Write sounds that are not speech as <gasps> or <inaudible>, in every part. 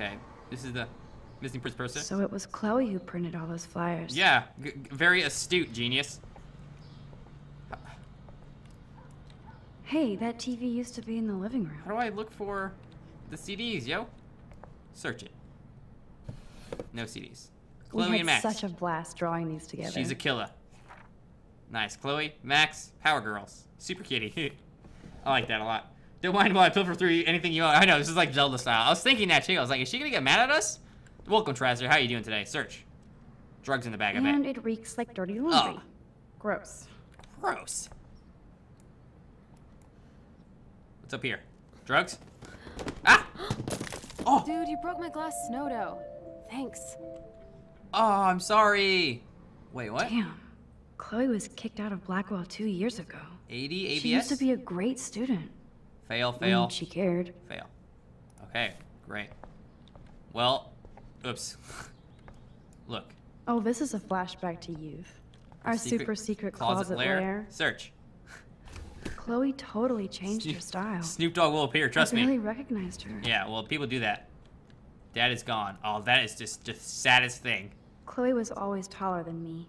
Okay, this is the missing person. So it was Chloe who printed all those flyers. Yeah, g- very astute, genius. Hey, that TV used to be in the living room. How do I look for the CDs, yo? Search it. No CDs. we Chloe had and Max. such a blast drawing these together. She's a killer. Nice. Chloe, Max, Power Girls. Super kitty. <laughs> I like that a lot. Don't mind while I pilfer three anything you want. I know, this is like Zelda style. I was thinking that too. I was like, is she gonna get mad at us? Welcome, Trazer. How are you doing today? Search. Drugs in the bag, I and it reeks like dirty laundry. Ugh. Gross. Gross. What's up here? Drugs? Ah! <gasps> Oh! Dude, you broke my glass snow dough. Thanks. Oh, I'm sorry. Wait, what? Damn. Chloe was kicked out of Blackwell two years ago. 80 ABS? She used to be a great student. Fail, when fail. she cared. Fail. Okay, great. Well, oops. <laughs> Look. Oh, this is a flashback to youth. Our super secret closet, lair. Search. Chloe totally <laughs> changed Snoop- her style. Snoop Dogg will appear, trust I barely me. recognized her. Yeah, well, people do that. Dad is gone. Oh, that is just the saddest thing. Chloe was always taller than me.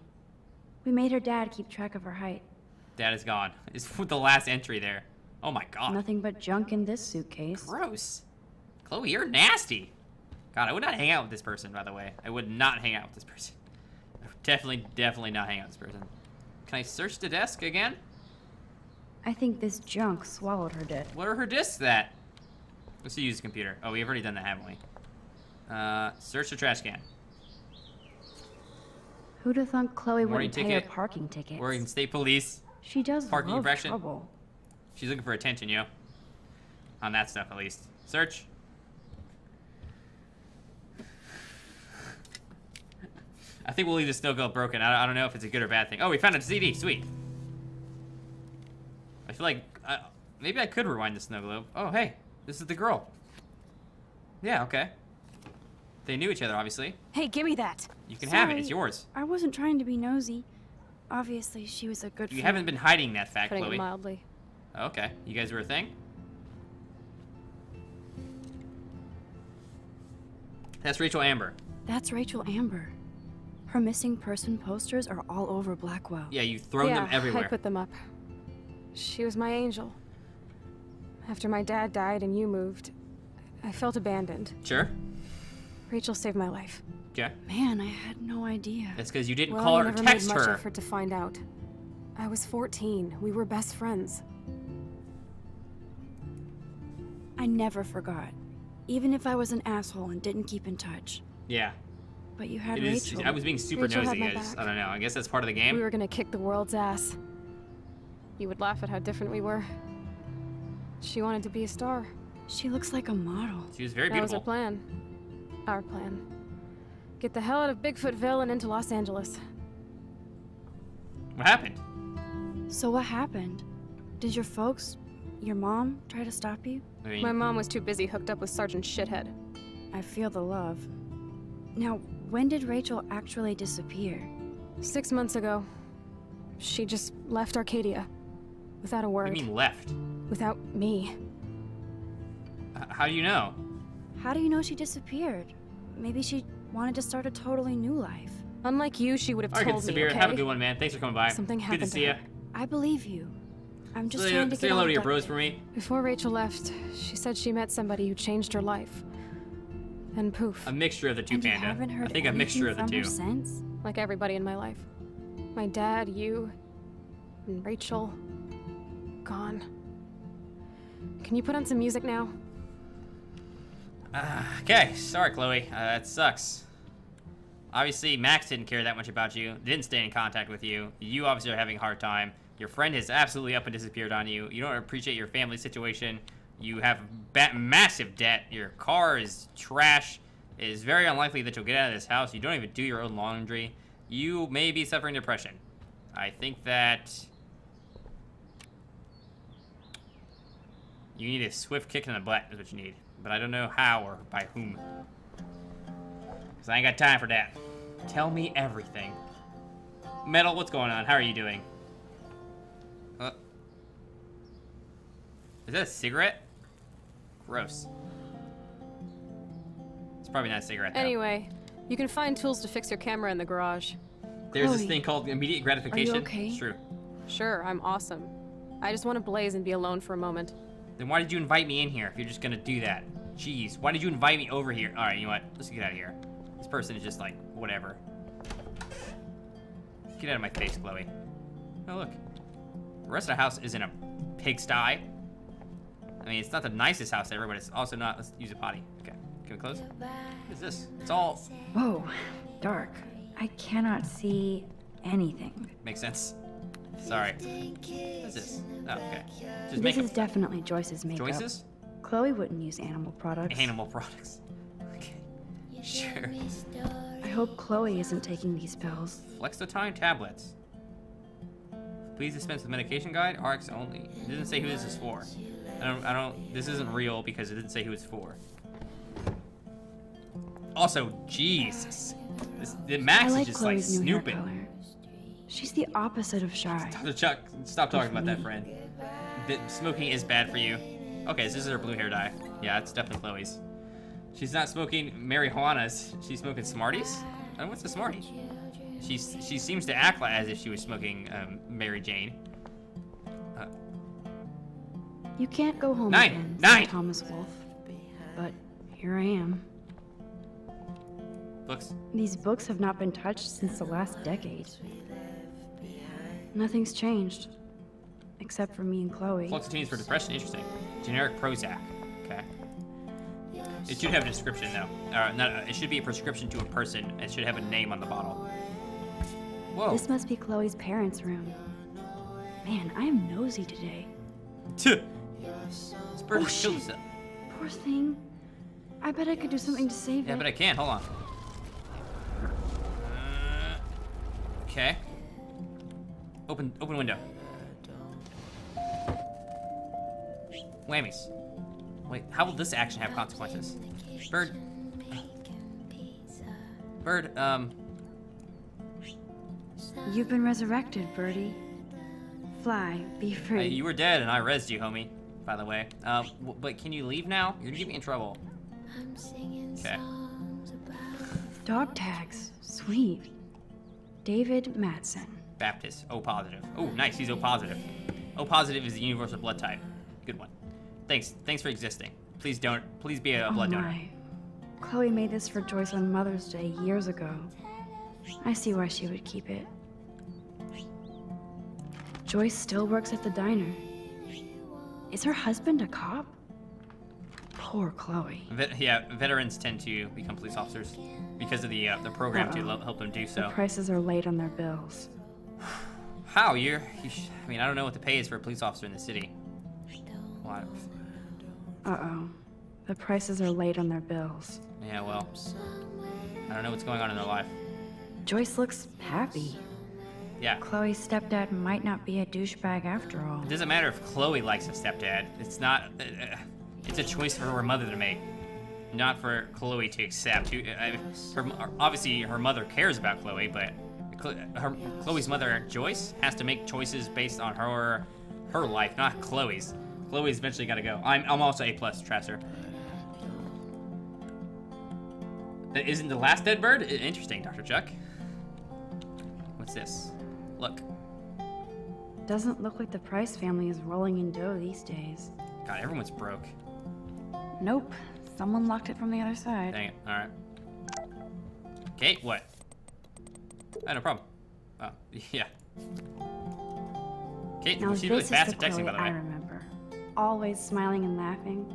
We made her dad keep track of her height. Dad is gone. It's <laughs> the last entry there. Oh my god. Nothing but junk in this suitcase. Gross. Chloe, you're nasty. God, I would not hang out with this person, by the way. I would not hang out with this person. I <laughs> would definitely, definitely not hang out with this person. Can I search the desk again? I think this junk swallowed her dead. What are her discs at? Let's use the computer. Oh, we've already done that, haven't we? Uh, search the trash can. Who'd have thunk Chloe wouldn't pay her ticket. parking tickets? Oregon State Police. She does Parking love infraction. trouble. She's looking for attention, yo. On that stuff, at least. Search. I think we'll leave the snow globe broken. I, I don't know if it's a good or bad thing. Oh, we found a CD. Sweet. I feel like uh, maybe I could rewind the snow globe. Oh, hey, this is the girl. Yeah, okay. They knew each other, obviously. Hey, give me that. You can have it. It's yours. I wasn't trying to be nosy. Obviously, she was a good You friend. haven't been hiding that fact, Putting Chloe. it mildly. Okay. You guys were a thing? That's Rachel Amber. That's Rachel Amber. Her missing person posters are all over Blackwell. Yeah, you've thrown yeah, them everywhere. I put them up. She was my angel. After my dad died and you moved, I felt abandoned. Sure. Rachel saved my life. Yeah. Man, I had no idea. That's because you didn't well, call I her or never text made much her. effort to find out. I was 14. We were best friends. I never forgot. Even if I was an asshole and didn't keep in touch. Yeah. But you had It is. Rachel. I was being super Rachel nosy, my guys. back. I don't know. I guess that's part of the game. We were gonna kick the world's ass. You would laugh at how different we were. She wanted to be a star. She looks like a model. She was very beautiful. That was beautiful. our plan. Our plan. Get the hell out of Bigfootville and into Los Angeles. What happened? So what happened? Did your folks, your mom, try to stop you? I mean, My mom was too busy hooked up with Sergeant Shithead. I feel the love. Now, when did Rachel actually disappear? Six months ago, she just left Arcadia. Without a word. do you mean left? Without me. H- how do you know? How do you know she disappeared? Maybe she wanted to start a totally new life. Unlike you, she would have All right, good told me, Sabir. okay? Have a good one, man. Thanks for coming by. Something Good happened to to see you. I believe you. I'm just Say, trying to say get hello to your bros for me. Before Rachel left, she said she met somebody who changed her life. And poof, A mixture of the two, And Panda. haven't heard I think a mixture of the two. since? like everybody in my life. My dad, you, and Rachel, gone. Can you put on some music now? Uh, okay, sorry, Chloe. Uh, that sucks. Obviously, Max didn't care that much about you, didn't stay in contact with you. You obviously are having a hard time. Your friend has absolutely up and disappeared on you. You don't appreciate your family situation. You have massive debt. Your car is trash. It is very unlikely that you'll get out of this house. You don't even do your own laundry. You may be suffering depression. I think that you need a swift kick in the butt is what you need. But I don't know how or by whom. Because I ain't got time for that. Tell me everything. Metal, what's going on? How are you doing? Is that a cigarette? Gross. It's probably not a cigarette. Though. Anyway, you can find tools to fix your camera in the garage. There's this thing called immediate gratification. okay? It's true. Sure, I'm awesome. I just want to blaze and be alone for a moment. Then why did you invite me in here if you're just gonna do that? Jeez, why did you invite me over here? All right, you know what? Let's get out of here. This person is just like whatever. Get out of my face, Chloe. Oh look, the rest of the house is in a pigsty. I mean, it's not the nicest house ever, but it's also not. Let's use a potty. Okay, can we close? What is this? It's all Whoa, dark. I cannot see anything. makes sense. Sorry. What is this? Oh, okay. Just This makeup. is definitely Joyce's makeup. Joyce's Chloe wouldn't use animal products. animal products. <laughs> Okay, sure. I hope Chloe isn't taking these pills. Flexotime tablets. Please dispense with medication guide. RX only. It doesn't say who this is for. I don't. I don't. This isn't real because it didn't say who it's for. Also, Jesus, this, the Max I is just Chloe's like snooping. She's the opposite of shy. So Chuck, stop talking about that, friend. Smoking is bad for you. Okay, so this is her blue hair dye. Yeah, it's definitely Chloe's. She's not smoking marijuana's. She's smoking Smarties. And what's a Smartie? She's she seems to act like as if she was smoking um, Mary Jane. You can't go home Nine, again, nine. Thomas Wolfe. But here I am. books. These books have not been touched since the last decade. Nothing's changed. Except for me and Chloe. Fluoxetines for depression. Interesting. Generic Prozac. Okay. It should have a description though. Uh, not, uh, it should be a prescription to a person. It should have a name on the bottle. Whoa. This must be Chloe's parents' room. Man, I am nosy today. Tuh. Bird Oh, just shit. itself. Poor thing. I bet I could do something to save Yeah, it. but I can't. Hold on. Uh, okay. Open, open window. Whammies. Wait, how will this action have consequences? Bird. Bird, um, You've been resurrected, Birdie. Fly, be uh, free. you were dead and I rezzed you, homie. By the way. Um, w- but can you leave now? You're gonna get me in trouble. Okay. Dog tags. Sweet. David Madsen. Baptist. O positive. Oh, nice. He's O positive. O positive is the universal blood type. Good one. Thanks. Thanks for existing. Please don't. Please be a oh blood donor. my. Chloe made this for Joyce on Mother's Day years ago. I see why she would keep it. Joyce still works at the diner. Is her husband a cop? Poor Chloe. Vet, yeah, veterans tend to become police officers because of the uh, the program to Uh-oh. lo- help them do so. The prices are late on their bills. <sighs> How you're? You sh- I mean, I don't know what the pay is for a police officer in the city. What? Uh oh. The prices are late on their bills. Yeah, well, I don't know what's going on in their life. Joyce looks happy. Yeah. Chloe's stepdad might not be a douchebag after all. It doesn't matter if Chloe likes a stepdad. It's not. Uh, uh, it's a choice for her mother to make, not for Chloe to accept. Who- I- Her, obviously, her mother cares about Chloe, but her, Chloe's mother, Joyce, has to make choices based on her her life, not Chloe's. Chloe's eventually got to go. I'm, I'm also A plus, Trasser. That isn't the last dead bird. Interesting, Dr. Chuck. What's this? Look, Doesn't look like the Price family is rolling in dough these days. God, everyone's broke. Nope. Someone locked it from the other side. Dang it. Alright. Kate, what? Oh, no problem. Oh, <laughs> yeah. Kate, Now she's really fast at texting, by the I remember. Always smiling and laughing.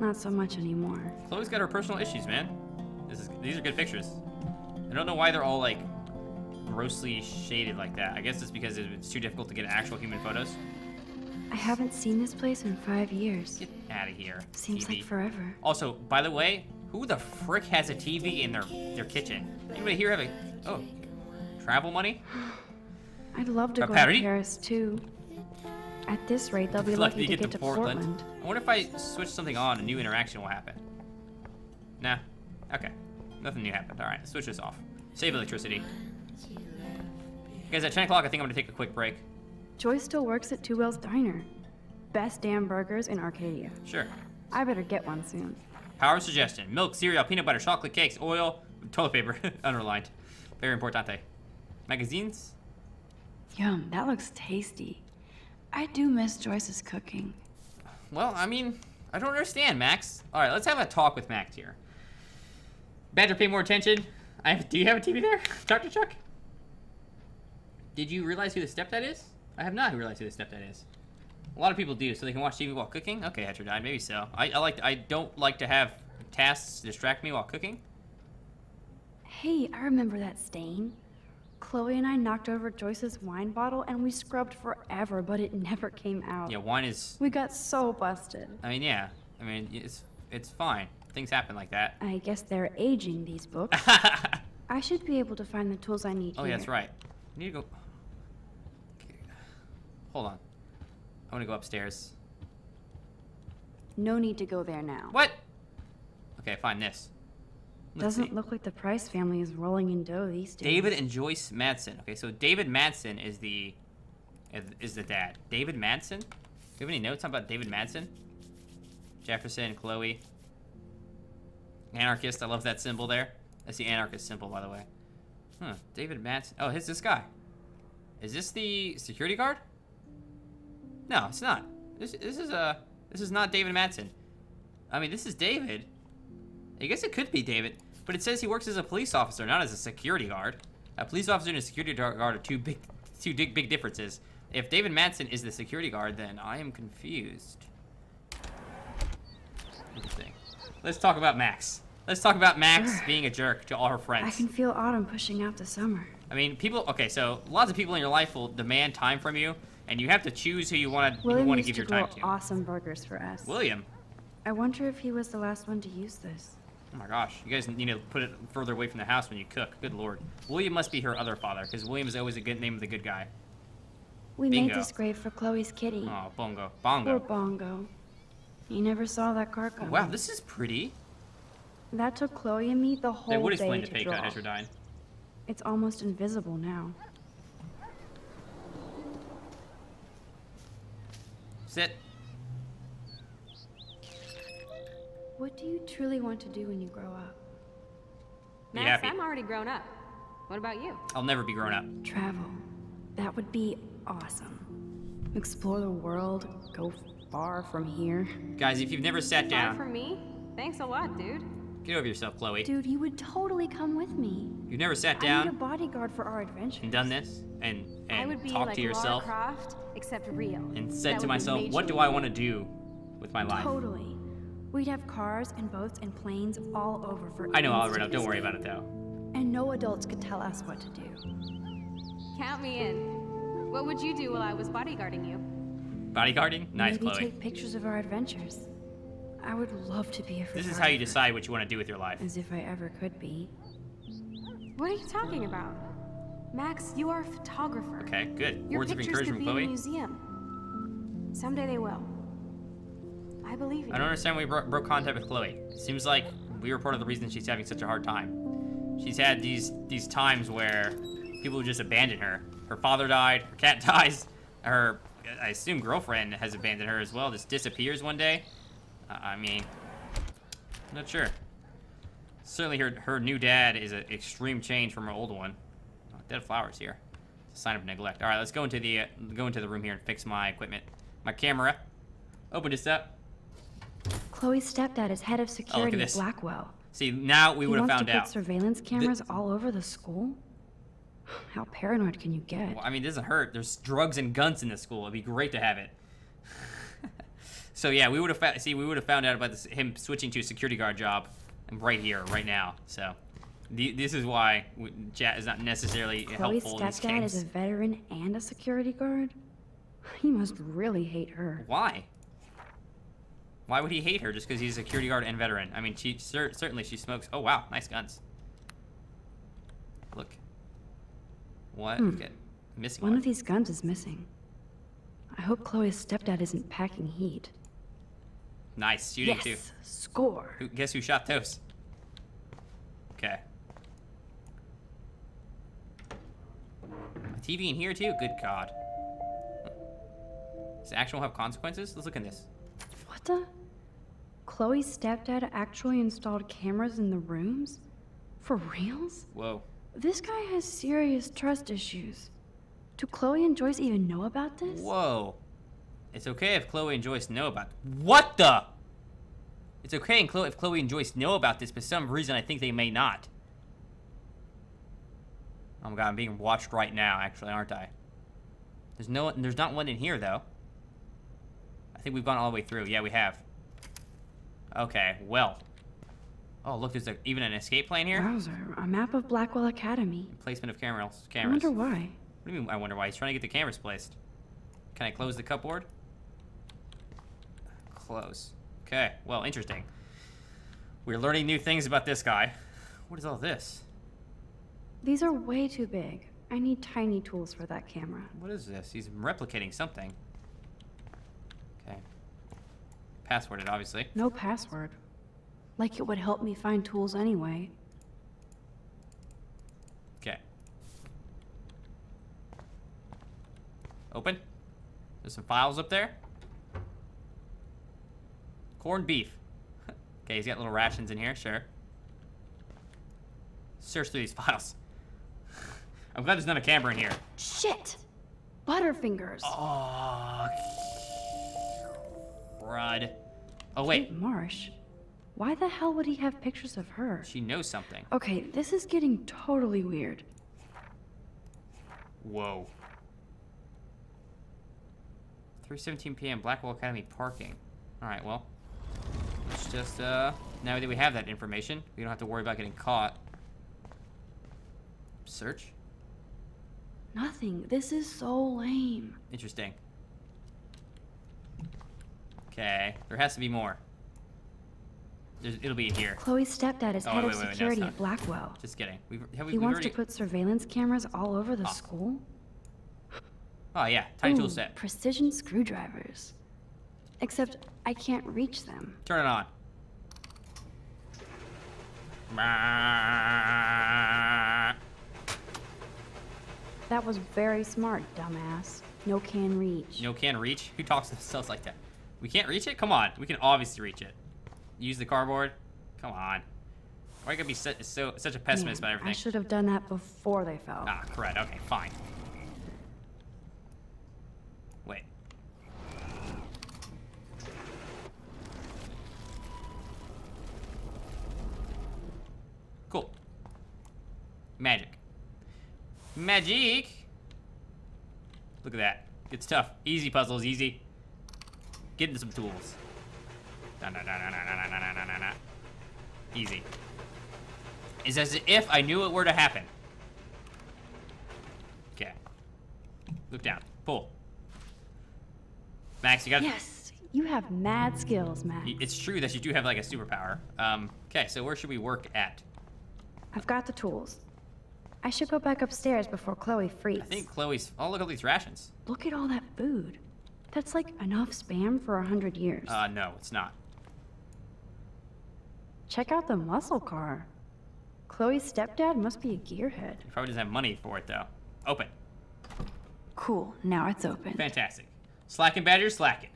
Not so much anymore. Chloe's got her personal issues, man. This is these are good pictures. I don't know why they're all like grossly shaded like that. I guess it's because it's too difficult to get actual human photos. I haven't seen this place in five years. Get out of here. Seems TV. like forever. Also, by the way, who the frick has a TV in their their kitchen? Anybody here have a oh travel money? <sighs> I'd love to Uh, go to Paris too. At this rate, they'll be Lucky lucky to get to Portland. I wonder if I switch something on, a new interaction will happen. Nah. Okay. Nothing new happened. All right, switch this off. Save electricity. Guys, at 10 o'clock, I think I'm gonna take a quick break. Joyce still works at Two Whales Diner. Best damn burgers in Arcadia. Sure. I better get one soon. Power suggestion. Milk, cereal, peanut butter, chocolate cakes, oil, toilet paper. <laughs> Underlined. Very importante. Magazines? Yum, that looks tasty. I do miss Joyce's cooking. Well, I mean, I don't understand, Max. All right, let's have a talk with Max here. Badger, pay more attention. I have, do you have a TV there, <laughs> Dr. Chuck? Did you realize who the stepdad is? I have not realized who the stepdad is. A lot of people do, so they can watch TV while cooking. Okay, Heterodyne, maybe so. I, I like. I don't like to have tasks distract me while cooking. Hey, I remember that stain. Chloe and I knocked over Joyce's wine bottle and we scrubbed forever, but it never came out. Yeah, wine is. We got so busted. I mean, yeah. I mean, it's it's fine. Things happen like that. I guess they're aging these books. <laughs> I should be able to find the tools I need Oh, here. yeah, that's right. I need to go. Hold on. I want to go upstairs. No need to go there now. What? Okay, fine. This. Let's Doesn't see. look like the Price family is rolling in dough these days. David and Joyce Madsen. Okay, so David Madsen is the is- the dad. David Madsen. Do you have any notes about David Madsen? Jefferson, Chloe. Anarchist. I love that symbol there. That's the anarchist symbol, by the way. Huh. David Madsen. Oh, it's this guy. Is this the security guard? No, it's not. This this is a this is not David Madsen. I mean, this is David. I guess it could be David, but it says he works as a police officer, not as a security guard. A police officer and a security guard are two big, two big, big differences. If David Madsen is the security guard, then I am confused. Interesting. Let's talk about Max. Let's talk about Max <sighs> being a jerk to all her friends. I can feel autumn pushing out the summer. I mean, people. Okay, so lots of people in your life will demand time from you, and you have to choose who you want to you want to give your time to. awesome burgers for us. William. I wonder if he was the last one to use this. Oh my gosh, you guys need to put it further away from the house when you cook. Good lord. William must be her other father, because William is always a good name of the good guy. We Bingo. made this grave for Chloe's kitty. Oh, bongo. Bongo. Poor Bongo. He never saw that car Oh, wow, this is pretty. That took Chloe and me the whole day to draw. They would explain to the pay draw. cut, Heterodyne. It's almost invisible now. Sit. What do you truly want to do when you grow up? Be Max, happy. I'm already grown up. What about you? I'll never be grown up. Travel. That would be awesome. Explore the world, go far from here. Guys, if you've never sat Far down, from me? Thanks a lot, dude. get over yourself, Chloe. Dude, you would totally come with me. You've never sat down. I need down a bodyguard for our adventure. and done this and I would and be talked like to yourself Croft, except real. and That said to myself, what do. I want to do with my life? Totally. We'd have cars and boats and planes all over for I know I'll instant run up. Don't worry about it though. And no adults could tell us what to do. Count me in. What would you do while I was bodyguarding you? Bodyguarding? Nice, Maybe Chloe. take pictures of our adventures. I would love to be a This is how you decide what you want to do with your life. As if I ever could be. What are you talking about? Max, you are a photographer. Okay, good. Your Words of pictures could encouragement, be in a museum. Someday they will. I believe in I don't understand why we bro- broke contact with Chloe. Seems like we were part of the reason she's having such a hard time. She's had these these times where people just abandon her. Her father died. Her cat <laughs> dies. Her, I assume, girlfriend has abandoned her as well. Just disappears one day. Uh, I mean, not sure. Certainly, her her new dad is an extreme change from her old one. Oh, dead flowers here. It's a sign of neglect. All right, let's go into the uh, go into the room here and fix my equipment. My camera. Open this up. Chloe's stepdad is head of security at this. Blackwell. See, now we would have found to put out. surveillance cameras all over the school? How paranoid can you get? Well, I mean, it doesn't hurt. There's drugs and guns in this school. It'd be great to have it. <laughs> so yeah, we would have fa- see we would have found out about this him switching to a security guard job right here, right now. So the, this is why chat is not necessarily Chloe's helpful in these stepdad games. is a veteran and a security guard? He must really hate her. Why? Why would he hate her just because he's a security guard and veteran? I mean, she cer- certainly she smokes. Oh wow, nice guns. Look. What? Hmm. Okay. Missing One one. of these guns is missing. I hope Chloe's stepdad isn't packing heat. Nice shooting yes! too. Score! Who, guess who shot those? Okay. TV in here too? Good God. Does action will have consequences? Let's look in this. What the? Chloe's stepdad actually installed cameras in the rooms? For reals? Whoa. This guy has serious trust issues. Do Chloe and Joyce even know about this? Whoa. It's okay if Chloe and Joyce know about. What the? It's okay and Chloe, if Chloe and Joyce know about this, but for some reason I think they may not. Oh my god, I'm being watched right now, actually, aren't I? There's no, there's not one in here though. I think we've gone all the way through. Yeah, we have. Okay, well. Oh, look, there's a, even an escape plan here. Wowzer, a map of Blackwell Academy. Placement of cameras. cameras. I wonder why. What do you mean? I wonder why he's trying to get the cameras placed. Can I close the cupboard? Close. Okay. Well, interesting. We're learning new things about this guy. What is all this? These are way too big. I need tiny tools for that camera. What is this? He's replicating something. Okay. Passworded, obviously. No password. Like it would help me find tools anyway. Okay. Open. There's some files up there. Corned beef. <laughs> okay, he's got little rations in here, sure. Search through these <laughs> files. I'm glad there's not a camera in here. Shit! Butterfingers. Oh, crud. Oh, wait. Kate Marsh. Why the hell would he have pictures of her? She knows something. Okay, this is getting totally weird. Whoa. 3:17 p.m. Blackwell Academy parking. All right, well, let's just uh, now that we have that information, we don't have to worry about getting caught. Search. Nothing. This is so lame. Interesting. Okay, there has to be more. There's, it'll be in here. Chloe's stepdad is Oh, head wait, of wait, no, security not. at Blackwell. Just kidding. We've, have we, He wants already... to put surveillance cameras all over the Oh. school. Oh yeah, tiny tool set. Precision screwdrivers. Except I can't reach them. Turn it on. That was very smart, dumbass. No can reach. No can reach? Who talks to themselves like that? We can't reach it? Come on. We can obviously reach it. Use the cardboard? Come on. Why you gonna be so, so such a pessimist Man, about everything? I should have done that before they fell. Ah, correct. Okay, fine. Wait. Cool. Magic. Magic. Look at that. It's tough. Easy puzzles, easy. Get into some tools. Nah, nah, nah, easy. It's as if I knew it were to happen. Okay. Look down. Pull. Max, you got Yes, you have mad skills, Max. It's true that you do have like a superpower. Um, okay, so where should we work at? I've got the tools. I should go back upstairs before Chloe freaks. I think Chloe's. Oh, look at these rations. Look at all that food. That's like enough spam for a hundred years. Uh, no, it's not. Check out the muscle car. Chloe's stepdad must be a gearhead. He probably doesn't have money for it though. Open. Cool, now it's open. Fantastic. Slacking badger, slacking.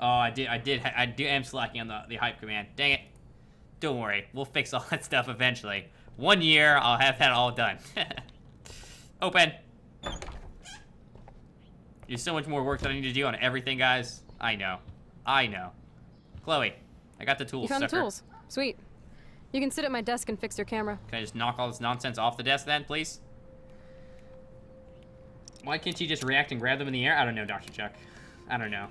Oh, I did, I did, I do am slacking on the, the hype command. Dang it. Don't worry, we'll fix all <laughs> that stuff eventually. One year, I'll have that all done. <laughs> Open. There's so much more work that I need to do on everything, guys. I know. I know. Chloe, I got the tools, You found the tools. Sweet. You can sit at my desk and fix your camera. Can I just knock all this nonsense off the desk then, please? Why can't you just react and grab them in the air? I don't know, Dr. Chuck. I don't know.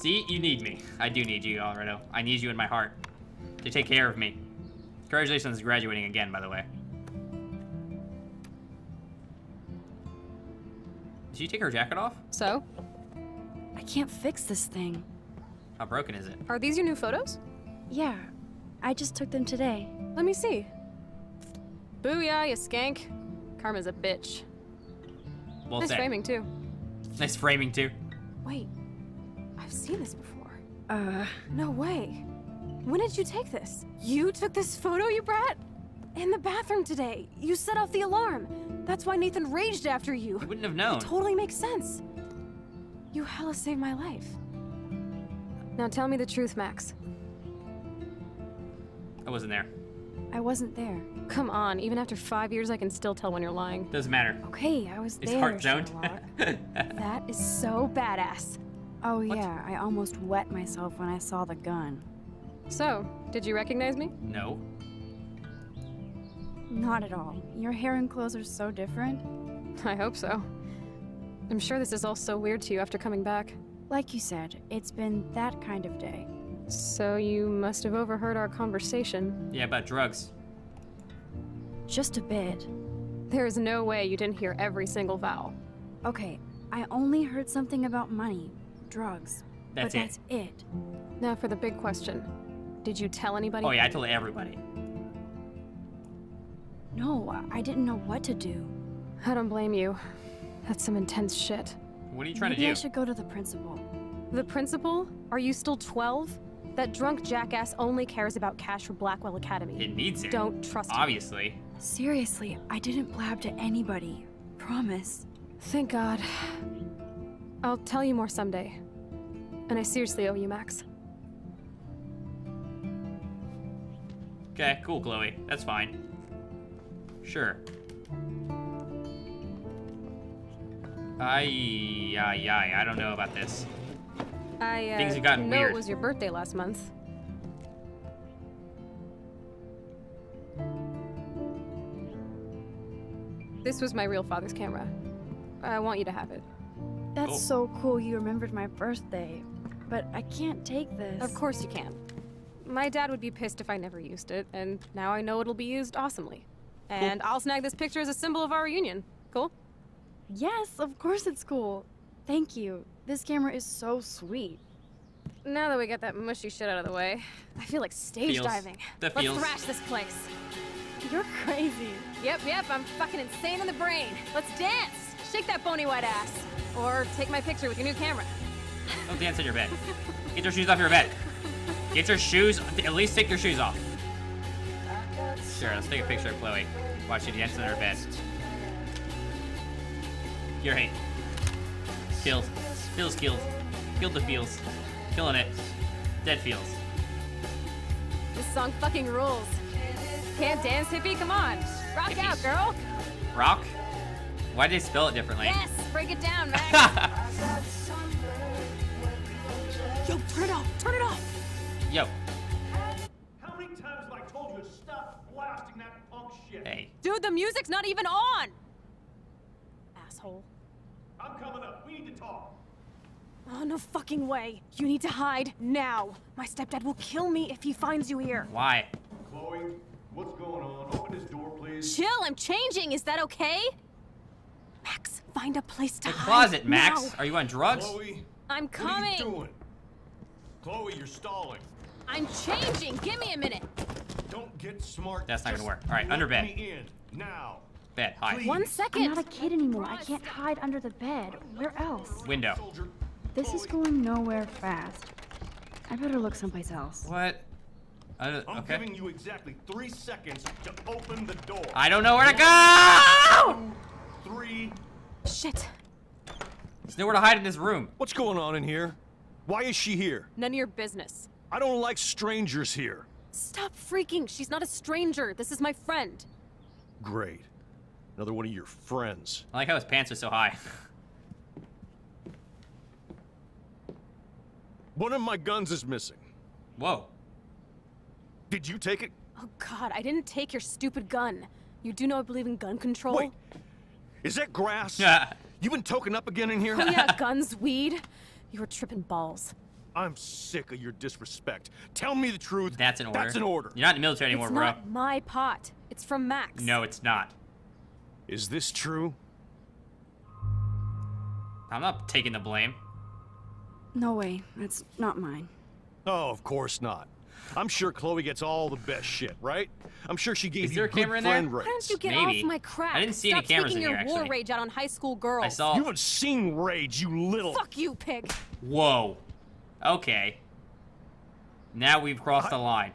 See, you need me. I do need you, Alredo. I need you in my heart to take care of me. Congratulations on graduating again, by the way. Did she take her jacket off? So, I can't fix this thing. How broken is it? are these your new photos? Yeah, I just took them today. Let me see. Booyah, you skank. Karma's a bitch. Well nice said. framing, too. Nice framing, too. Wait, I've seen this before. Uh, No way. When did you take this? You took this photo, you brat? In the bathroom today. You set off the alarm. That's why Nathan raged after you. I wouldn't have known. It totally makes sense. You hella saved my life. Now tell me the truth, Max. I wasn't there. I wasn't there. Come on, even after five years, I can still tell when you're lying. Doesn't matter. Okay, I was His there, heart zoned. <laughs> That is so badass. oh yeah, I almost wet myself when I saw the gun. So, did you recognize me? no. Not at all. Your hair and clothes are so different. I hope so. I'm sure this is all so weird to you after coming back. Like you said, it's been that kind of day. So you must have overheard our conversation. Yeah, about drugs. Just a bit. There is no way you didn't hear every single vowel. Okay, I only heard something about money, drugs. That's but it. that's it. Now for the big question. Did you tell anybody? Oh yeah, I told everybody. No, I didn't know what to do. I don't blame you. That's some intense shit. What are you trying Maybe to do? I should go to the principal. The principal? Are you still 12? That drunk jackass only cares about cash for Blackwell Academy. It needs it. Don't trust him. Obviously. Seriously, I didn't blab to anybody. Promise. Thank God. I'll tell you more someday. And I seriously owe you, Max. Okay, cool, Chloe. That's fine. Sure. Ay, ay, ay. I don't know about this. I uh, Things have gotten know weird. it was your birthday last month. This was my real father's camera. I want you to have it. That's Cool. so cool you remembered my birthday. But I can't take this. Of course you can. My dad would be pissed if I never used it, and now I know it'll be used awesomely. And I'll snag this picture as a symbol of our reunion. Cool? Yes, of course it's cool. Thank you. This camera is so sweet. Now that we got that mushy shit out of the way, I feel like stage Feels. diving. The Let's feels. thrash this place. You're crazy. Yep, yep, I'm fucking insane in the brain. Let's dance! Shake that bony white ass. Or take my picture with your new camera. Don't dance in your bed. <laughs> Get your shoes off your bed. Get your shoes. At least take your shoes off. Sure, let's take a picture of Chloe. Watch you dance in her bed. You're hate. Killed. Feels killed. Killed the feels. Killing it. Dead feels. This song fucking rules. Can't dance, hippie? Come on. Rock out, girl. Rock? Why did they spell it differently? Yes, break it down, <laughs> Max. Yo, turn it off. Turn it off. Yo. How many times have I told you to stop blasting that punk shit? Hey. Dude, the music's not even on. Asshole. I'm coming up. We need to talk. Oh, no fucking way. You need to hide now. My stepdad will kill me if he finds you here. Why? Chloe, what's going on? Open this door, please. Chill, I'm changing. Is that okay? Max, find a place to hide. The hide. closet, Max. now. Are you on drugs? Chloe, I'm coming. what are coming. you doing? Chloe, you're stalling. I'm changing. Give me a minute. Don't get smart. That's not gonna work. All right, under bed. now. Bed. Hi. Please. One I'm not a kid anymore. I can't hide under the bed. Where else? Window. This is going nowhere fast. I better look someplace else. What? I don't- I'm okay. giving you exactly three seconds to open the door. I don't know where to go! Two, Three. Shit. There's nowhere to hide in this room. What's going on in here? Why is she here? None of your business. I don't like strangers here. Stop freaking. She's not a stranger. This is my friend. Great. Another one of your friends. I like how his pants are so high. <laughs> One of my guns is missing. Whoa. Did you take it? Oh god, I didn't take your stupid gun. You do know I believe in gun control? Wait. Is that grass? Yeah. You been toking up again in here? Oh yeah, <laughs> guns, weed. You were tripping balls. I'm sick of your disrespect. Tell me the truth. That's an order. That's an order. You're not in the military anymore, it's bro. not my pot. It's from Max. No, it's not. Is this true? I'm not taking the blame. No way. It's not mine. Oh, of course not. I'm sure Chloe gets all the best shit, right? I'm sure she gave Is you there a good camera in there? friend Why don't you get Maybe. off my crap? I didn't see any Stop cameras taking in your here, war rage out on high school girls. I saw. You haven't seen rage, you little. Fuck you, pig. Whoa. Okay. Now we've crossed the line.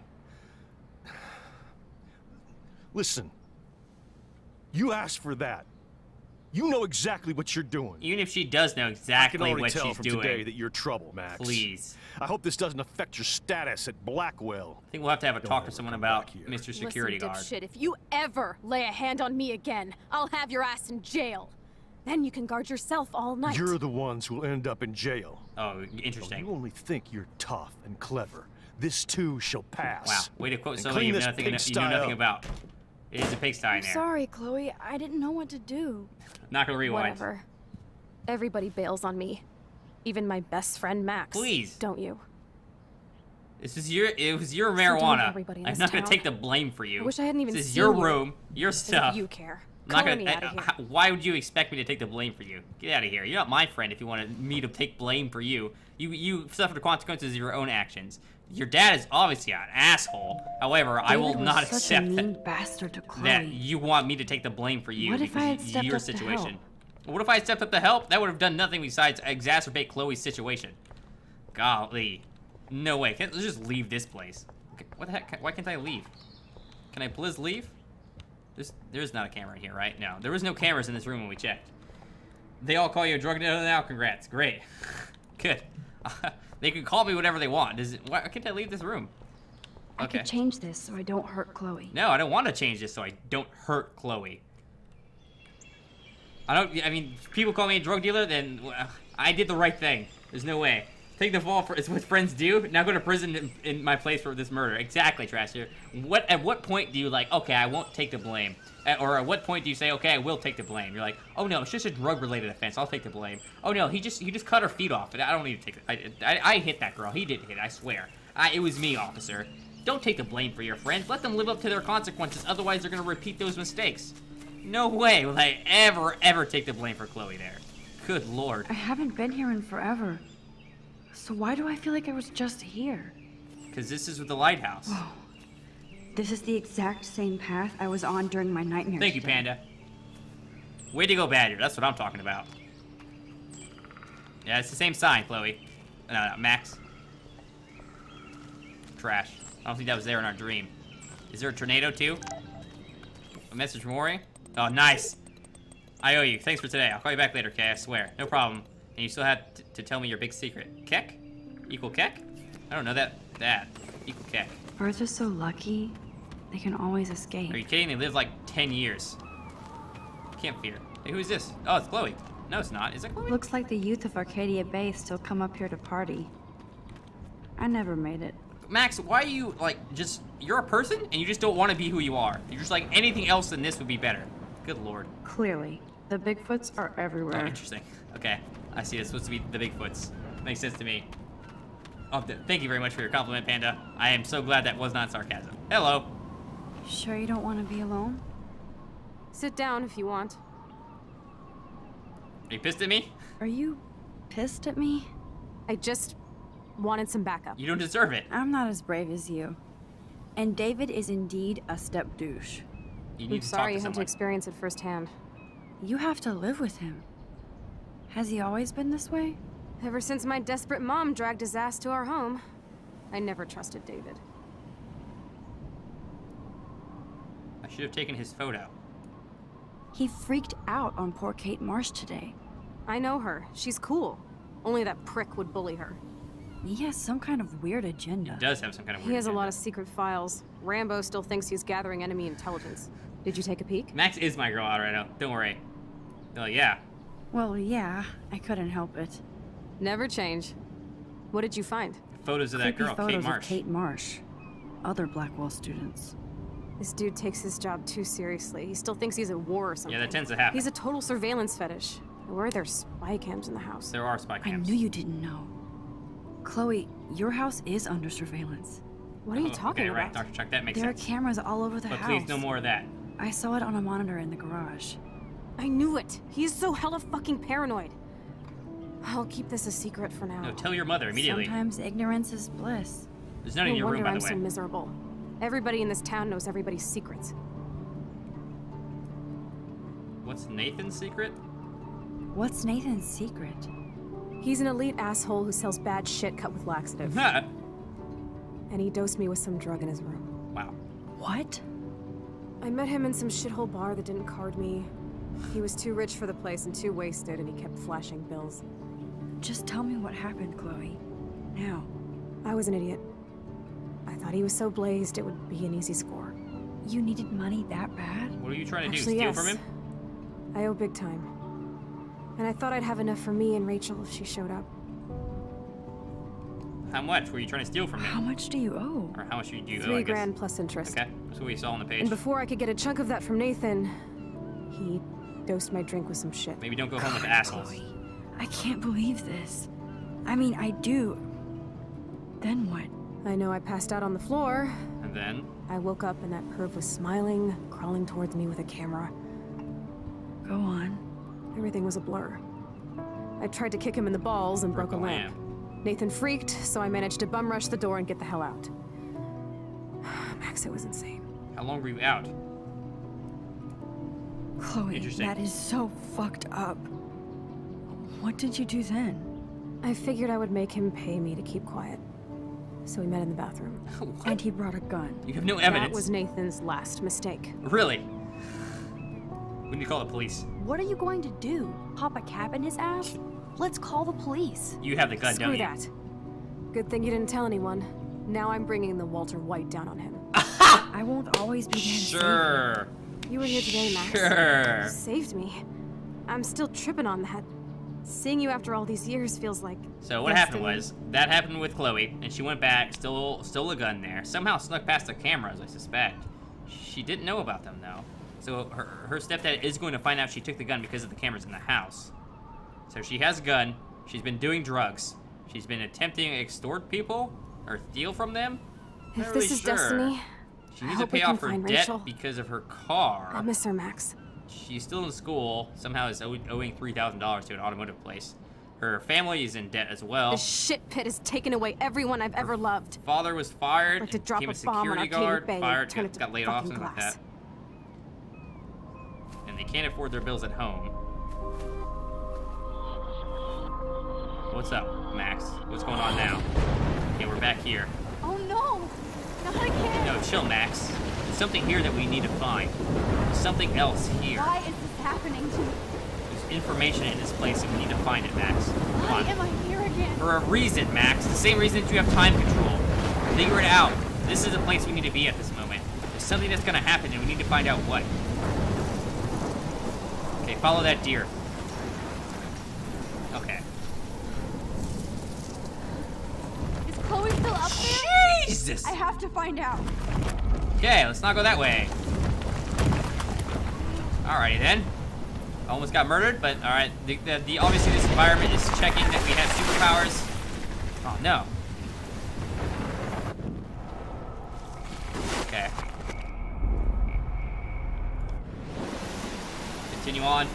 Listen. You asked for that. You know exactly what you're doing. Even if she does know I can exactly already what tell she's from doing, today that you're trouble, Max. please. I hope this doesn't affect your status at Blackwell. I think we'll have to have a Don't talk ever to someone about back here. Mr. Security Listen, Guard. dipshit, if you ever lay a hand on me again, I'll have your ass in jail. Then you can guard yourself all night. You're the ones who'll end up in jail. Oh, Oh, interesting. you only think you're tough and clever. This too shall pass. Wow, way to quote And something you know this nothing, you know nothing about. It is a pigsty in I'm there. sorry, Chloe. I didn't know what to do. Not gonna rewind. Whatever. Everybody bails on me. Even my best friend Max. Please. Don't you? This is your. It was your marijuana. everybody I'm this not gonna take the blame for you. I wish I hadn't even This is seen your you. room, your As if stuff. you care. I'm not gonna. me out of here. why would you expect me to take the blame for you? Get out of here. You're not my friend. If you wanted me to take blame for you, you you suffer the consequences of your own actions. Your dad is obviously an asshole. However, I will not accept that. to that you want me to take the blame for you What if because I had stepped your up to situation. help? What if I stepped up to help? That would have done nothing besides exacerbate Chloe's situation. Golly. No way. Can't, let's just leave this place. What the heck? Why can't I leave? Can I please leave? There's, there's not a camera in here, right? No. There was no cameras in this room when we checked. They all call you a drug dealer now? Congrats. Great. <laughs> Good. <laughs> they can call me whatever they want. Does it, why can't I leave this room? I could change this so I don't hurt Chloe. No, I don't want to change this so I don't hurt Chloe. I don't. I mean, people call me a drug dealer, then I did the right thing. There's no way. Take the fall for it's what friends do. Now go to prison in, in my place for this murder. Exactly, Trasher. What at what point do you like? Okay, I won't take the blame. At, or at what point do you say, okay, I will take the blame? You're like, oh no, it's just a drug-related offense. I'll take the blame. Oh no, he just he just cut her feet off. I don't need to take it. I, I, I hit that girl. He didn't hit. I swear. I, it was me, officer. Don't take the blame for your friends. Let them live up to their consequences. Otherwise, they're gonna repeat those mistakes. No way will I ever, ever take the blame for Chloe there. Good lord. I haven't been here in forever. So why do I feel like I was just here? Because this is with the lighthouse. This is the exact same path I was on during my nightmare. Thank you. Panda. Way to go, Badger. That's what I'm talking about. Yeah, it's the same sign, Chloe. No, no, Max. Trash. I don't think that was there in our dream. Is there a tornado, too? A message from Ori? Oh, nice. I owe you. Thanks for today. I'll call you back later, okay? I swear. No problem. And you still had t- to tell me your big secret. Keck? Equal Keck? I don't know that. That. Equal Keck. Birds are so lucky. They can always escape. Are you kidding? They live like 10 years. Can't fear. Hey, who is this? Oh, it's Chloe. No, it's not. Is it Chloe? Looks like the youth of Arcadia Bay still come up here to party. I never made it. Max, why are you, like, just... You're a person, and you just don't want to be who you are. You're just like, anything else than this would be better. Good lord. Clearly, the Bigfoots are Oh, everywhere. interesting. Okay. I see. It's supposed to be the Bigfoots. Makes sense to me. Oh, thank you very much for your compliment, Panda. I am so glad that was not sarcasm. Hello. Sure you don't want to be alone? Sit down if you want. Are you pissed at me? Are you pissed at me? I just wanted some backup. You don't deserve it. I'm not as brave as you. And David is indeed a step douche. You I'm to sorry you talk to had to experience it firsthand. You have to live with him. Has he always been this way? Ever since my desperate mom dragged his ass to our home, I never trusted David. I should have taken his photo. He freaked out on poor Kate Marsh today. I know her. She's cool. Only that prick would bully her. He has some kind of weird agenda. He does have some kind of He weird has a lot of secret files. Rambo still thinks he's gathering enemy intelligence. Did you take a peek? Max is my girl, Alredo. Don't worry. Oh, yeah. Well, yeah, I couldn't help it. Never change. What did you find? Photos of that Creepy girl, photos Kate Marsh. of Kate Marsh. Other Blackwell students. This dude takes his job too seriously. He still thinks he's at war or something. Yeah, that tends to happen. He's a total surveillance fetish. Where are there spy cams in the house? There are spy cams. I knew you didn't know. Chloe, your house is under surveillance. What are you Oh, talking okay, right, about? Dr. Chuck, that makes There are cameras all over the But house. please, no more of that. I saw it on a monitor in the garage. I knew it. He's so hella fucking paranoid. I'll keep this a secret for now. No, tell your mother immediately. Sometimes ignorance is bliss. There's none no in your wonder room, by I'm the way. so miserable. Everybody in this town knows everybody's secrets. What's Nathan's secret? What's Nathan's secret? He's an elite asshole who sells bad shit cut with laxative. Huh. <laughs> and he dosed me with some drug in his room. Wow. What? I met him in some shithole bar that didn't card me. He was too rich for the place and too wasted, and he kept flashing bills. Just tell me what happened, Chloe. Now. I was an idiot. I thought he was so blazed it would be an easy score. You needed money that bad? What are you trying to Actually, do? Steal yes. from him? I owe big time. And I thought I'd have enough for me and Rachel if she showed up. How much were you trying to steal from him? How much do you owe? Or how much do you owe? I Three guess? grand plus interest. Okay, that's what we saw on the page. And before I could get a chunk of that from Nathan, he dosed my drink with some shit. Maybe don't go home with assholes. Chloe, I can't believe this. I mean, I do. Then what? I know I passed out on the floor. And then, I woke up and that perv was smiling, crawling towards me with a camera. Go on. Everything was a blur. I tried to kick him in the balls and broke, Broke a a lamp. Nathan freaked, so I managed to bum rush the door and get the hell out. <sighs> Max, it was insane. how long were you out? Chloe, that is so fucked up. What did you do then? I figured I would make him pay me to keep quiet. So we met in the bathroom. <laughs> And he brought a gun. You have no evidence. That was Nathan's last mistake. Really? We need to call the police. What are you going to do? Pop a cap in his ass? Let's call the police. You have the gun, Screw don't you? that. Good thing you didn't tell anyone. Now I'm bringing the Walter White down on him. <laughs> I won't always be there to. Sure. You were here today, Max. Sure. You saved me. I'm still tripping on that. Seeing you after all these years feels like. So what happened was that happened with Chloe, and she went back, still stole a gun there. Somehow snuck past the cameras, I suspect. She didn't know about them though. So her her stepdad is going to find out she took the gun because of the cameras in the house. So she has a gun. She's been doing drugs. She's been attempting to extort people or steal from them. If this really is sure. destiny, She needs to pay off her debt Rachel. because of her car. I'll miss her, Max. She's still in school. Somehow is owing three thousand dollars to an automotive place. Her family is in debt as well. This shit pit has taken away everyone I've ever loved. Father was fired. Like to drop became a on security guard. Bay fired. turn Got, it got laid off. Something like that. And they can't afford their bills at home. What's up, Max? What's going on now? Okay, we're back here. Oh no! No, chill, Max. There's something here that we need to find. There's something else here. Why is this happening to me? There's information in this place, and we need to find it, Max. Come Why on. am I here again? For a reason, Max. The same reason that you have time control. Figure it out. This is the place we need to be at this moment. There's something that's gonna happen, and we need to find out what. Okay, follow that deer. Okay. Is Chloe still up Jesus! I have to find out. Okay, let's not go that way. Alrighty then. Almost got murdered, but alright. The, the, the obviously this environment is checking that we have superpowers. Oh no. Okay. Continue on.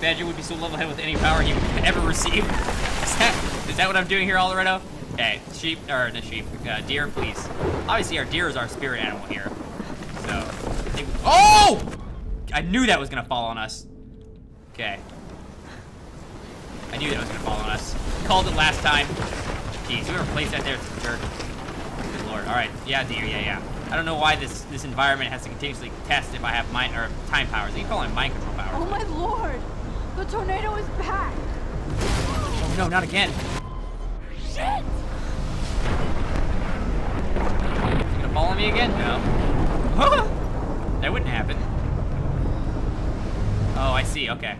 Badger would be so level-headed with any power he would <laughs> ever receive. <laughs> Is that, is that what I'm doing here, Alredo? Okay, sheep, or not sheep, uh, deer, please. Obviously, our deer is our spirit animal here. So, I think, oh! I knew that was gonna fall on us. Okay. I knew that was gonna fall on us. Called it last time. Jeez, whoever placed that there is a jerk. Good lord. All right. Yeah, deer. Yeah, yeah. I don't know why this this environment has to continuously test if I have mind or time powers. You can call them mind control powers. Oh my lord! The tornado is back! Oh no, not again. Shit! You gonna follow me again? No. that wouldn't happen. Oh, I see. Okay.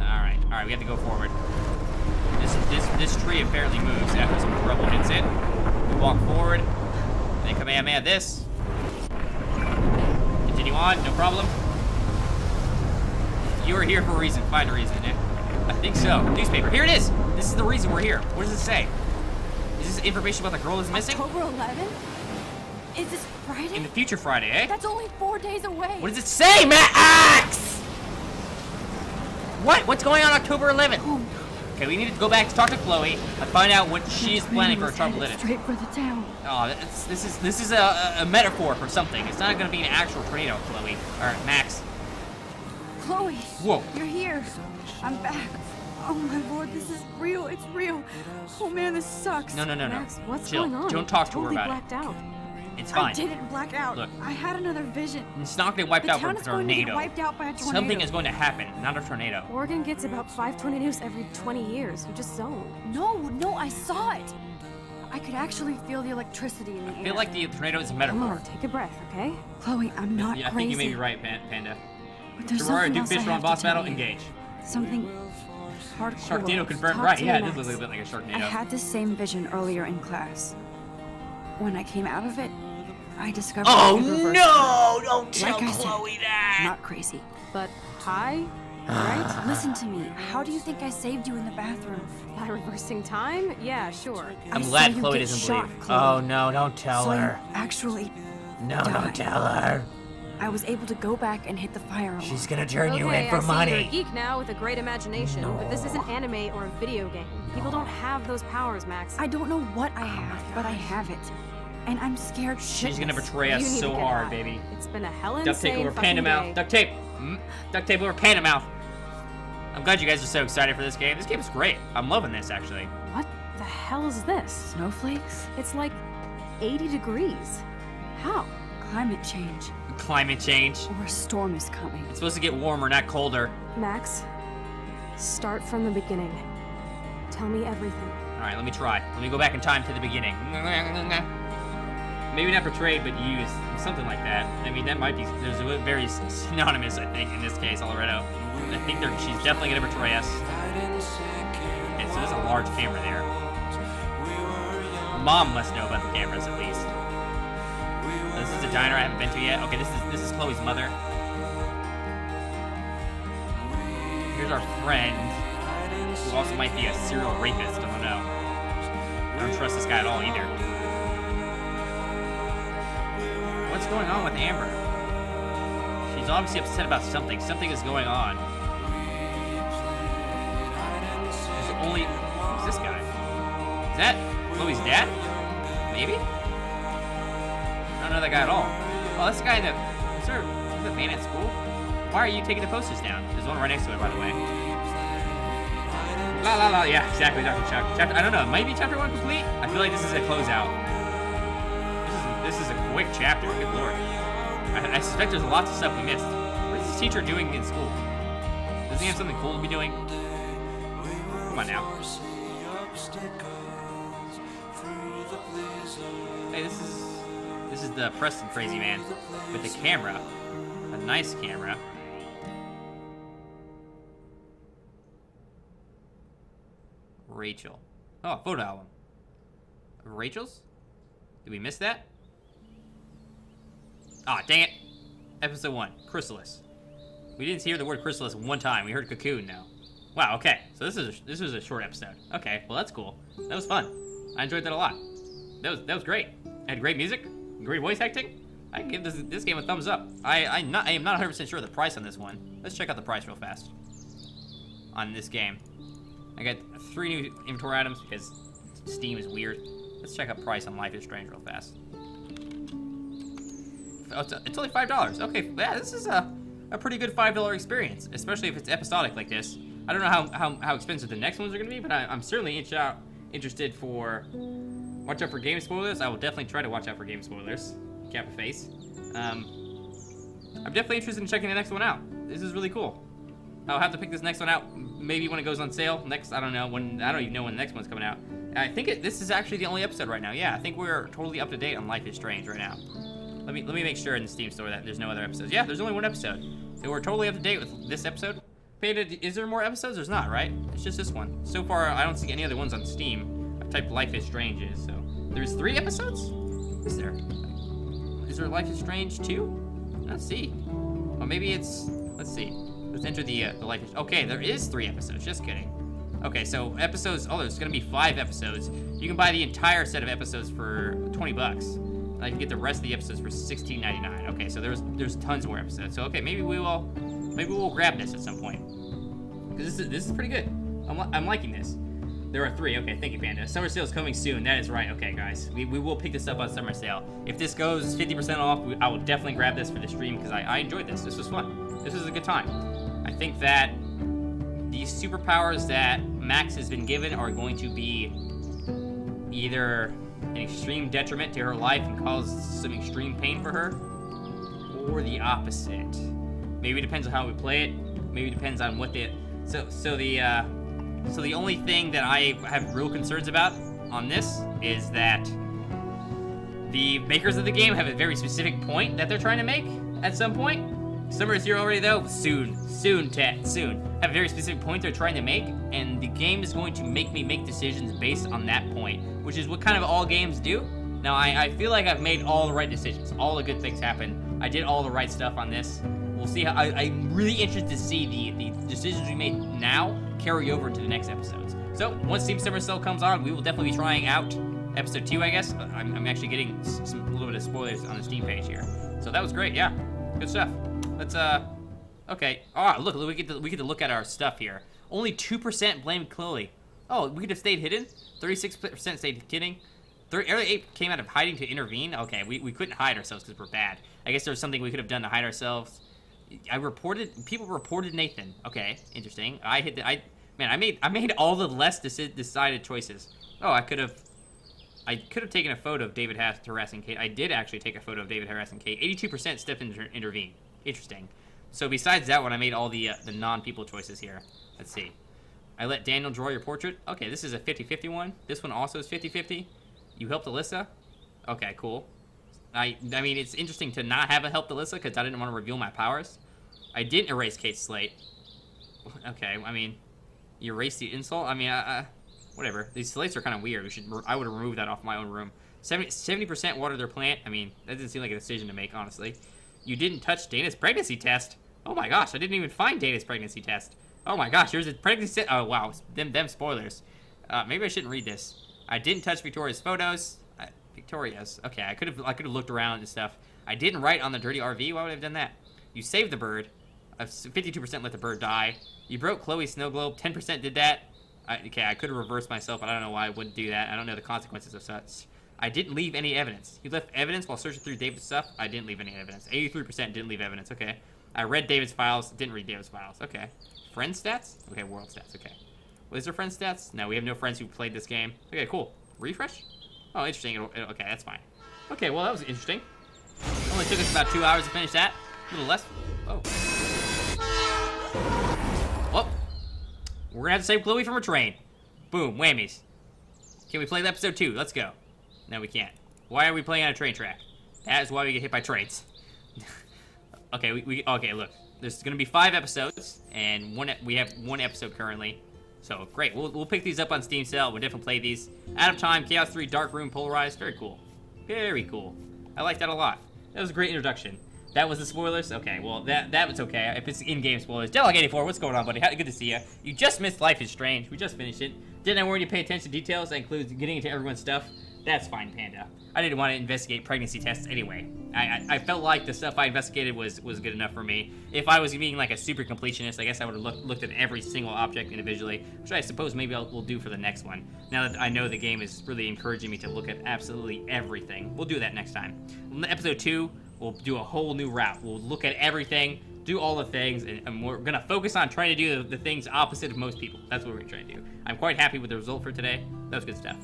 All right, all right. We have to go forward. This this this tree apparently moves after some rubble hits it. We walk forward. Then Kamehameha this. Continue on. No problem. You are here for a reason. Find a reason. Nick. I think so. Newspaper. Here it is. This is the reason we're here. What does it say? Is information about the girl that's missing? October 11th? Is this Friday? In the future Friday, eh? That's only four days away. What does it say, Max? What? What's going on October 11th? Okay, we need to go back to talk to Chloe and find out what she's planning for a trouble in it. Straight for the town. Oh, this is this is a, a- a metaphor for something. It's not going to be an actual tornado, Chloe. All right, Max. Chloe. Whoa. You're here. I'm back. Oh my lord, this is real. It's real. Oh man, this sucks. No, no, no, no. Max, what's Chill. going on? Don't talk to totally her about blacked out. it. It's I fine. didn't black out. Look. I had another vision. It's not gonna get wiped The out from a is going to get tornado. wiped out by a tornado. Something is going to happen, not a tornado. Oregon gets about five tornadoes every 20 years. You just zoned. No, no, I saw it. I could actually feel the electricity in the air. I feel like the tornado is a metaphor. on, take a breath, okay? Chloe, I'm not Yeah, I think you may be right, Panda. But there's Terraria, something Duke else I Fish have on to boss battle, you. engage. Something hardcore. Sharknado confirmed. Talk Right, yeah, it does look a bit like a I Sharknado. I had the same vision earlier in class. When I came out of it, I discovered Oh I could no! Don't tell Like I said, Chloe that! not crazy. But high, right? <sighs> Listen to me. How do you think I saved you in the bathroom? By reversing time? Yeah, sure. I I'm saw glad you Chloe doesn't shot, believe. Chloe. Oh no! Don't tell Saw you her. actually No, died. don't tell her. I was able to go back and hit the fire alarm. She's gonna turn you in for I see money. you're a geek now with a great imagination, but this isn't anime or a video game. People don't have those powers, Max. I don't know what I have, but I have it. And I'm scared She's gonna betray us so hard, out. baby. It's been a hell Duct tape over panda day. mouth. Duct tape. Mm. Duct tape over panda mouth. I'm glad you guys are so excited for this game. This game is great. I'm loving this actually. What the hell is this? Snowflakes? It's like 80 degrees. How? Climate change. Climate change. Or a storm is coming. It's supposed to get warmer, not colder. Max, start from the beginning. Tell me everything. All right, let me try. Let me go back in time to the beginning. Maybe not portrayed, but used. Something like that. I mean, that might be. There's a very synonymous, I think, in this case, Alredo. I think they're, she's definitely gonna portray us. Okay, so there's a large camera there. Mom must know about the cameras at least. This is a diner I haven't been to yet. Okay, this is this is Chloe's mother. Here's our friend, who also might be a serial rapist. I don't know. I don't trust this guy at all either. What's going on with Amber? She's obviously upset about something. Something is going on. There's only. Who's this guy? Is that Chloe's dad? Maybe? Know that guy at all. Oh, that's the guy in the. Is there the fan at school? Why are you taking the posters down? There's one right next to it, by the way. La la la, yeah, exactly, Dr. Chuck. Chapter, I don't know, might be chapter one complete? I feel like this is a closeout. This is, this is a quick chapter, good lord. I, I suspect there's lots of stuff we missed. What is this teacher doing in school? Doesn't he have something cool to be doing? Come on now. The Preston crazy man with the camera, a nice camera. Rachel. Oh, photo album. Rachel's? Did we miss that? Ah, dang it. Episode 1, Chrysalis. We didn't hear the word Chrysalis one time. We heard Cocoon now. Wow, okay. So this is a, this was a short episode. Okay, well that's cool. That was fun. I enjoyed that a lot. That was that was great. Had great music, great voice acting. I give this this game a thumbs up. I I not I am not 100% sure of the price on this one. Let's check out the price real fast. On this game. I got three new inventory items because Steam is weird. Let's check out price on Life is Strange real fast. Oh, it's, it's only five dollars. Okay, yeah, this is a, a pretty good five dollar experience, especially if it's episodic like this. I don't know how, how, how expensive the next ones are gonna be, but I, I'm certainly inch out, interested for. Watch out for game spoilers. I will definitely try to watch out for game spoilers. Cap a face. Um, I'm definitely interested in checking the next one out. This is really cool. I'll have to pick this next one out. Maybe when it goes on sale. Next, I don't know when. I don't even know when the next one's coming out. I think it, this is actually the only episode right now. Yeah, I think we're totally up to date on Life is Strange right now. Let me let me make sure in the Steam store that there's no other episodes. Yeah, there's only one episode. So we're totally up to date with this episode. Panda, is there more episodes? There's not, right? It's just this one. So far, I don't see any other ones on Steam. I've Life is Strange, is. so there's three episodes. Is there? Is there Life is Strange two? Let's see. Or maybe it's. Let's see. Let's enter the uh, the Life is. Okay, there is three episodes. Just kidding. Okay, so episodes. Oh, there's gonna be five episodes. You can buy the entire set of episodes for 20 bucks. I can get the rest of the episodes for 16.99. Okay, so there's there's tons more episodes. So okay, maybe we will maybe we'll grab this at some point. Cause this is this is pretty good. I'm, I'm liking this. There are three. Okay, thank you, Panda. Summer sale is coming soon. That is right. Okay, guys, we, we will pick this up on summer sale. If this goes 50% off, we, I will definitely grab this for the stream because I, I enjoyed this. This was fun. This was a good time. I think that the superpowers that Max has been given are going to be either an extreme detriment to her life and cause some extreme pain for her, or the opposite. Maybe it depends on how we play it. Maybe it depends on what the so so the uh, so the only thing that I have real concerns about on this is that the makers of the game have a very specific point that they're trying to make at some point. Summer is here already though. Soon, soon, Ted, soon. Have a very specific point they're trying to make, and the game is going to make me make decisions based on that point, which is what kind of all games do. Now, I, I feel like I've made all the right decisions. All the good things happen. I did all the right stuff on this. We'll see how, I, I'm really interested to see the, the decisions we made now carry over into the next episodes. So, once Steam Summer Sale comes on, we will definitely be trying out episode two, I guess. I'm, I'm actually getting some, a little bit of spoilers on the Steam page here. So that was great, yeah. Good stuff. Let's, uh, okay. Oh, look, we get to, we get to look at our stuff here. Only 2% blamed Chloe. Oh, we could have stayed hidden? 36% stayed hidden. 38 came out of hiding to intervene. Okay, we, we couldn't hide ourselves because we're bad. I guess there was something we could have done to hide ourselves. I reported, people reported Nathan. Okay, interesting. I hit the, I, man, I made, I made all the less decided choices. Oh, I could have, I could have taken a photo of David harassing Kate. I did actually take a photo of David harassing Kate. 82% stepped in intervene. Interesting. So besides that one, I made all the uh, the non-people choices here. Let's see. I let Daniel draw your portrait. Okay, this is a 50-50 one. This one also is 50-50. You helped Alyssa? Okay, cool. I I mean, it's interesting to not have a help Alyssa because I didn't want to reveal my powers. I didn't erase Kate's slate. <laughs> Okay, I mean, you erased the insult? I mean, whatever. These slates are kind of weird. We should. I would remove that off my own room. 70 percent water their plant. I mean, that doesn't seem like a decision to make, honestly. You didn't touch Dana's pregnancy test. Oh my gosh, I didn't even find Dana's pregnancy test. Oh my gosh, here's a pregnancy. Oh wow, them them spoilers. Uh, maybe I shouldn't read this. I didn't touch Victoria's photos. Uh, Victoria's. Okay, I could have I could have looked around and stuff. I didn't write on the dirty RV. Why would I have done that? You saved the bird. 52% let the bird die. You broke Chloe's snow globe. 10% did that. I, okay, I could have reversed myself, but I don't know why I wouldn't do that. I don't know the consequences of such. I didn't leave any evidence. You left evidence while searching through David's stuff? I didn't leave any evidence. 83% didn't leave evidence. Okay. I read David's files. Didn't read David's files. Okay. Friend stats? Okay, world stats. Okay. What is there friend stats? No, we have no friends who played this game. Okay, cool. Refresh? Oh, interesting. It'll, it'll, okay, that's fine. Okay, well, that was interesting. Only took us about two hours to finish that. A little less. Oh. We're gonna have to save Chloe from a train. Boom, whammies. Can we play the episode two? Let's go. No, we can't. Why are we playing on a train track? That is why we get hit by trains. <laughs> okay, we, we, okay, look. There's gonna be five episodes, and one we have one episode currently. So great, we'll, we'll pick these up on Steam Sale. We'll definitely play these. Out of Time, Chaos Theory, Dark Room, Polarized. Very cool. Very cool. I like that a lot. That was a great introduction. That was the spoilers? Okay, well, that that was okay. If it's in-game spoilers. Delegate84, what's going on, buddy? Good to see you. You just missed Life is Strange. We just finished it. Didn't I warn you to pay attention to details? That includes getting into everyone's stuff. That's fine, Panda. I didn't want to investigate pregnancy tests anyway. I, I, I, felt like the stuff I investigated was, was good enough for me. If I was being like a super completionist, I guess I would have look, looked at every single object individually, which I suppose maybe I'll, we'll do for the next one. Now that I know the game is really encouraging me to look at absolutely everything. We'll do that next time. Episode 2, we'll do a whole new route. We'll look at everything, do all the things, and, and we're gonna focus on trying to do the, the, things opposite of most people. That's what we're trying to do. I'm quite happy with the result for today. That was good stuff.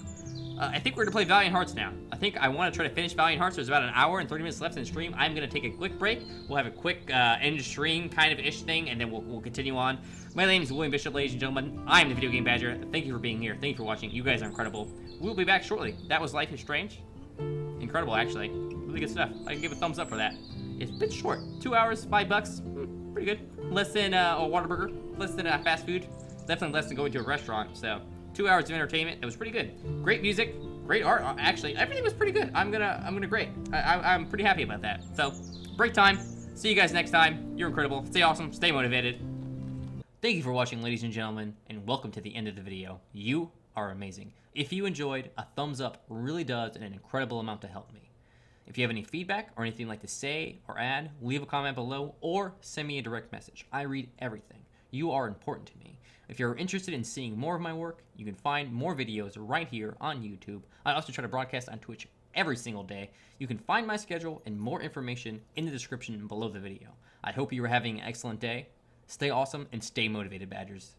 Uh, I think we're gonna play Valiant Hearts now. I think I want to try to finish Valiant Hearts. There's about an hour and 30 minutes left in the stream. I'm gonna take a quick break. We'll have a quick uh, end stream kind of ish thing, and then we'll, we'll continue on. My name is William Bishop, ladies and gentlemen. I am the Video Game Badger. Thank you for being here. Thank you for watching. You guys are incredible. We'll be back shortly. That was Life is Strange. Incredible, actually. Really good stuff. I can give a thumbs up for that. It's a bit short. Two hours, five bucks. Hmm, pretty good. Less than uh, a Whataburger. Less than uh, fast food. Definitely less than going to a restaurant. So, two hours of entertainment. It was pretty good. Great music. Great art. Uh, actually, everything was pretty good. I'm gonna, I'm gonna great. I, I, I'm pretty happy about that. So, break time. See you guys next time. You're incredible. Stay awesome. Stay motivated. Thank you for watching, ladies and gentlemen, and welcome to the end of the video. You are amazing. If you enjoyed, a thumbs up really does an incredible amount to help me. If you have any feedback or anything you'd like to say or add, leave a comment below or send me a direct message. I read everything. You are important to me. If you're interested in seeing more of my work, you can find more videos right here on YouTube. I also try to broadcast on Twitch every single day. You can find my schedule and more information in the description below the video. I hope you are having an excellent day. Stay awesome and stay motivated, Badgers.